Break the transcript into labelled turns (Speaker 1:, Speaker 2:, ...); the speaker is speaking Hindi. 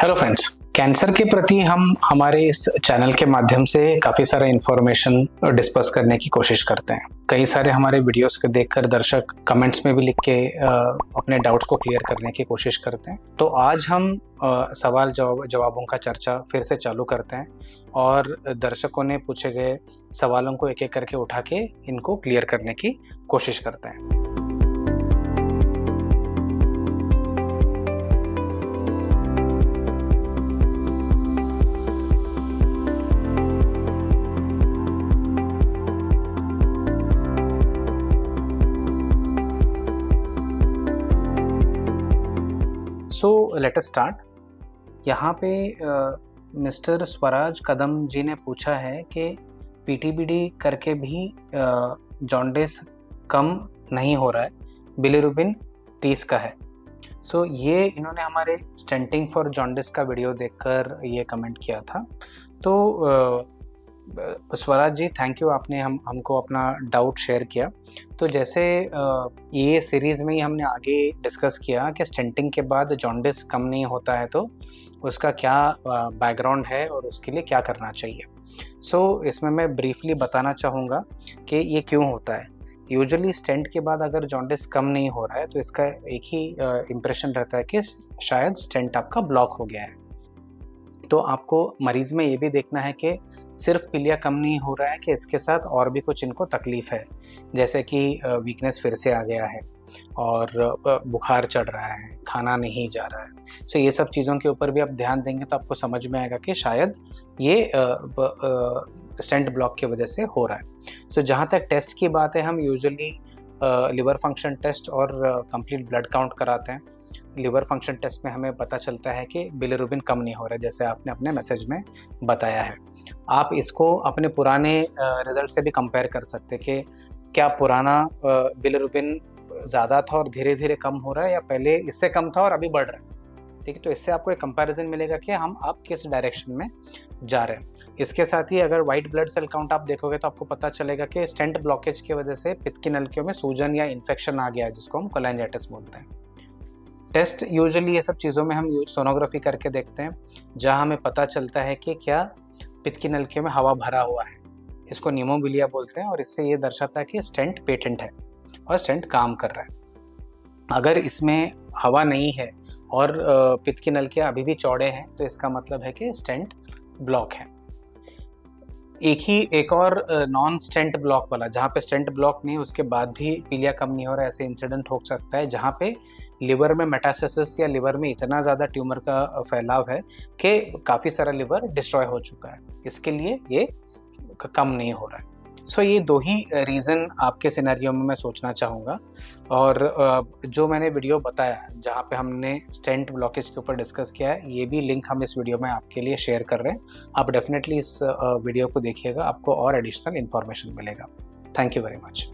Speaker 1: हेलो फ्रेंड्स कैंसर के प्रति हम हमारे इस चैनल के माध्यम से काफ़ी सारा इन्फॉर्मेशन डिस्कस करने की कोशिश करते हैं। कई सारे हमारे वीडियोस को देखकर दर्शक कमेंट्स में भी लिख के अपने डाउट्स को क्लियर करने की कोशिश करते हैं। तो आज हम सवाल जवाब, जवाबों का चर्चा फिर से चालू करते हैं और दर्शकों ने पूछे गए सवालों को एक एक करके उठा के इनको क्लियर करने की कोशिश करते हैं। सो लेट अस स्टार्ट यहाँ पे मिस्टर स्वराज कदम जी ने पूछा है कि पीटीबीडी करके भी जॉन्डिस कम नहीं हो रहा है। बिलीरुबिन तीस का है। सो so, ये इन्होंने हमारे स्टेंटिंग फॉर जॉन्डिस का वीडियो देखकर ये कमेंट किया था। तो स्वराज जी थैंक यू आपने हम हमको अपना डाउट शेयर किया। तो जैसे ये सीरीज़ में ही हमने आगे डिस्कस किया कि स्टेंटिंग के बाद जॉन्डिस कम नहीं होता है तो उसका क्या बैकग्राउंड है और उसके लिए क्या करना चाहिए। सो so, इसमें मैं ब्रीफली बताना चाहूँगा कि ये क्यों होता है। यूजुअली स्टेंट के बाद अगर जॉन्डिस कम नहीं हो रहा है तो इसका एक ही इम्प्रेशन रहता है कि शायद स्टेंट आपका ब्लॉक हो गया है। तो आपको मरीज़ में ये भी देखना है कि सिर्फ़ पीलिया कम नहीं हो रहा है कि इसके साथ और भी कुछ इनको तकलीफ़ है। जैसे कि वीकनेस फिर से आ गया है और बुखार चढ़ रहा है, खाना नहीं जा रहा है। तो ये सब चीज़ों के ऊपर भी आप ध्यान देंगे तो आपको समझ में आएगा कि शायद ये स्टेंट ब्लॉक की वजह से हो रहा है। तो जहाँ तक टेस्ट की बात है, हम यूजुअली लिवर फ़ंक्शन टेस्ट और कंप्लीट ब्लड काउंट कराते हैं। लिवर फ़ंक्शन टेस्ट में हमें पता चलता है कि बिलीरुबिन कम नहीं हो रहा, जैसे आपने अपने मैसेज में बताया है। आप इसको अपने पुराने रिज़ल्ट से भी कंपेयर कर सकते कि क्या पुराना बिलीरुबिन ज़्यादा था और धीरे धीरे कम हो रहा है या पहले इससे कम था और अभी बढ़ रहा है। ठीक है तो इससे आपको एक कंपैरिजन मिलेगा कि हम आप किस डायरेक्शन में जा रहे हैं। इसके साथ ही अगर वाइट ब्लड सेल काउंट आप देखोगे तो आपको पता चलेगा कि स्टेंट ब्लॉकेज की वजह से पित्त की नलकियों में सूजन या इन्फेक्शन आ गया है, जिसको हम कोलेंजाइटिस बोलते हैं। टेस्ट यूजुअली ये सब चीज़ों में हम सोनोग्राफी करके देखते हैं, जहाँ हमें पता चलता है कि क्या पित्त की नलकियों में हवा भरा हुआ है। इसको नीमोबिलिया बोलते हैं और इससे ये दर्शाता है कि स्टेंट पेटेंट है और स्टेंट काम कर रहा है। अगर इसमें हवा नहीं है और पित्त की नलकियाँ अभी भी चौड़े हैं तो इसका मतलब है कि स्टेंट ब्लॉक है। एक ही, एक और नॉन स्टेंट ब्लॉक वाला, जहाँ पे स्टेंट ब्लॉक नहीं, उसके बाद भी पीलिया कम नहीं हो रहा ऐसे इंसिडेंट हो सकता है, जहाँ पे लिवर में मेटासिस या लिवर में इतना ज़्यादा ट्यूमर का फैलाव है कि काफ़ी सारा लिवर डिस्ट्रॉय हो चुका है। इसके लिए ये कम नहीं हो रहा है। सो so, ये दो ही रीज़न आपके सिनेरियो में मैं सोचना चाहूँगा। और जो मैंने वीडियो बताया जहाँ पे हमने स्टेंट ब्लॉकेज के ऊपर डिस्कस किया है ये भी लिंक हम इस वीडियो में आपके लिए शेयर कर रहे हैं। आप डेफिनेटली इस वीडियो को देखिएगा आपको और एडिशनल इन्फॉर्मेशन मिलेगा। Thank you very much